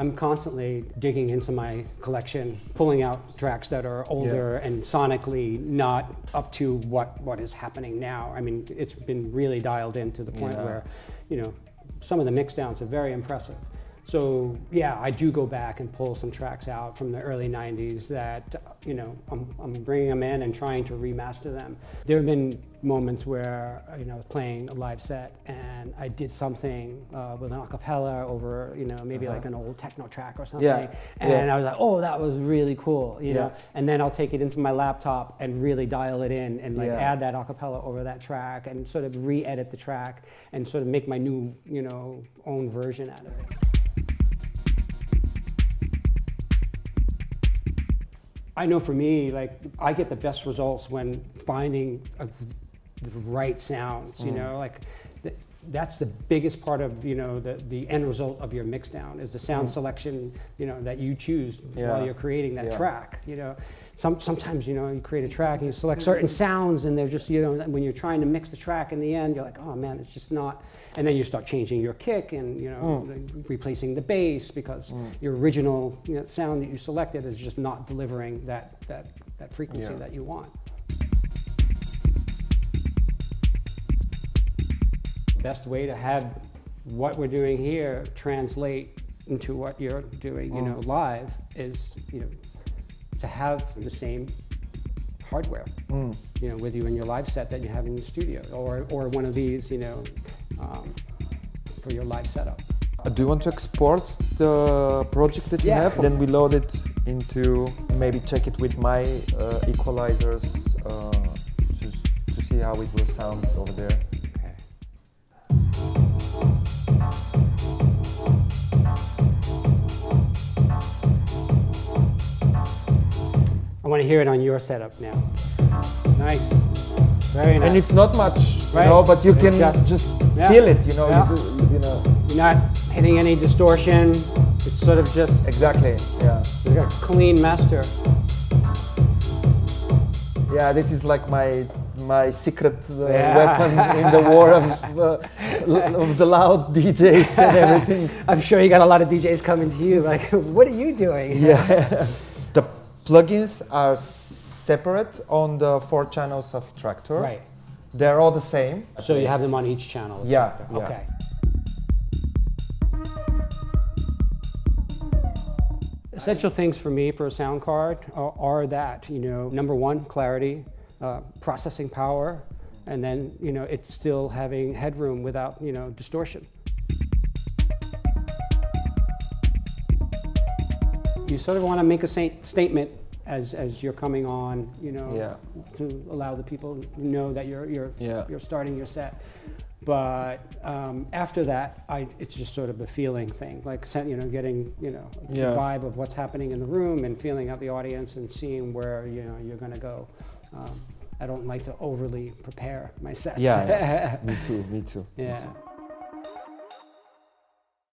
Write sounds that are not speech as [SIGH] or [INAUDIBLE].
I'm constantly digging into my collection, pulling out tracks that are older and sonically not up to what, what is happening now. I mean, it's been really dialed in to the point Yeah. where, you know, some of the mix downs are very impressive. So yeah, I do go back and pull some tracks out from the early '90s that you know I'm, I'm bringing them in and trying to remaster them. There have been moments where you know I was playing a live set and I did something uh, with an acapella over you know maybe like an old techno track or something, Yeah, and yeah. I was like, oh, that was really cool, you know. And then I'll take it into my laptop and really dial it in and like Yeah. add that acapella over that track and sort of re-edit the track and sort of make my new you know own version out of it. I know for me, like I get the best results when finding a, the right sounds. Mm. You know, like that's the biggest part of you know the, the end result of your mix down is the sound selection. You know that you choose Mm. Yeah. while you're creating that Yeah. track. You know, some sometimes you know you create a track and you select certain sounds and they're just you know when you're trying to mix the track in the end you're like oh man it's just not. And then you start changing your kick and you know Mm. replacing the bass because your original you know, sound that you selected is just not delivering that that that frequency Yeah. that you want. Best way to have what we're doing here translate into what you're doing, you know, live is you know to have the same hardware, Mm. you know, with you in your live set that you have in the studio, or or one of these, you know, um, for your live setup. Uh, Do you want to export the project that you Yeah. have? Then we load it into maybe check it with my uh, equalizers uh, to, to see how it will sound over there. Want to hear it on your setup now. Nice. Very nice. And it's not much, Right. you know, but you can Just- just, yeah. feel it, you know. Yeah. You, do, you know You're not hitting any distortion. It's sort of just exactly. Yeah, like a clean master. yeah. This is like my my secret uh, Yeah. weapon in the war of, uh, of the loud DJs and everything. [LAUGHS] I'm sure you got a lot of DJs coming to you like, [LAUGHS] what are you doing? Yeah. [LAUGHS] plugins are separate on the four channels of Traktor. Right. They're all the same. So you have them on each channel. Yeah, yeah. Okay. Essential things for me for a sound card are, are that, you know, number one, clarity, uh, processing power, and then, you know, it's still having headroom without, you know, distortion. You sort of want to make a statement as, as you're coming on, you know, Yeah. to allow the people to know that you're, you're, Yeah. you're starting your set. But um, after that, I, it's just sort of a feeling thing, like you know, getting you know Yeah. the vibe of what's happening in the room and feeling out the audience and seeing where you know you're going to go. Um, I don't like to overly prepare my sets. Yeah, yeah. [LAUGHS] me too. Me too. yeah.